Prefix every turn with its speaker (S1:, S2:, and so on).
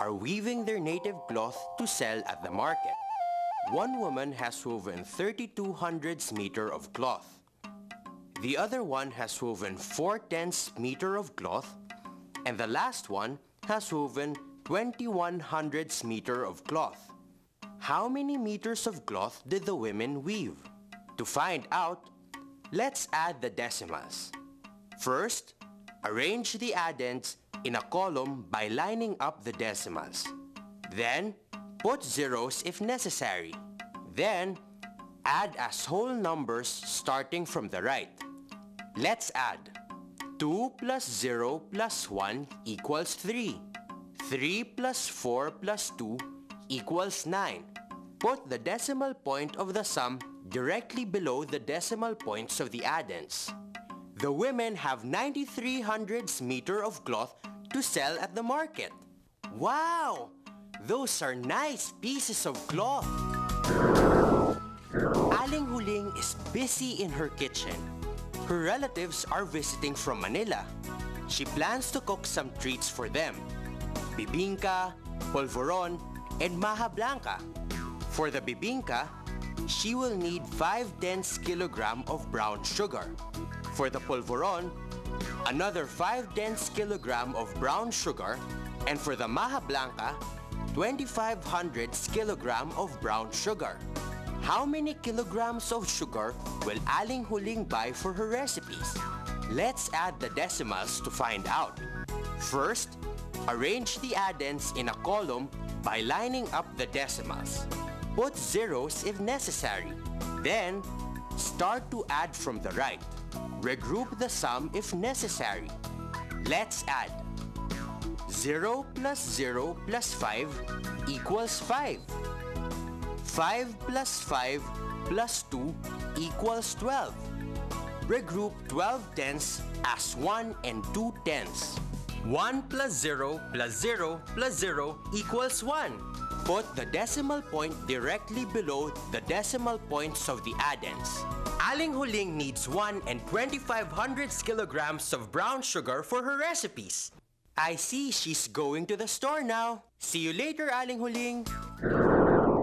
S1: are weaving their native cloth to sell at the market. One woman has woven 32 hundredths meter of cloth. The other one has woven 4 tenths meter of cloth. And the last one has woven 21 hundredths meter of cloth. How many meters of cloth did the women weave? To find out, let's add the decimals. First, arrange the addends in a column by lining up the decimals. Then, put zeros if necessary. Then, add as whole numbers starting from the right. Let's add. 2 plus 0 plus 1 equals 3. 3 plus 4 plus 2 equals 9. Put the decimal point of the sum directly below the decimal points of the addends. The women have 93 hundredths meter of cloth to sell at the market. Wow! Those are nice pieces of cloth. Aling Huling is busy in her kitchen. Her relatives are visiting from Manila. She plans to cook some treats for them. Bibingka, polvoron, and maja blanca. For the bibingka, she will need 5 tenths kilogram of brown sugar. For the polvoron, another 5 tenths kilogram of brown sugar, and for the maja blanca, 2500 kilogram of brown sugar. How many kilograms of sugar will Aling Huling buy for her recipes? Let's add the decimals to find out. First, arrange the addends in a column by lining up the decimals. Put zeros if necessary. Then, start to add from the right. Regroup the sum if necessary. Let's add. 0 plus 0 plus 5 equals 5. 5 plus 5 plus 2 equals 12. Regroup 12 tenths as 1 and 2 tenths. 1 plus 0 plus 0 plus 0 equals 1. Put the decimal point directly below the decimal points of the addends. Aling Huling needs 1 and 2500 kilograms of brown sugar for her recipes. I see she's going to the store now. See you later, Aling Huling.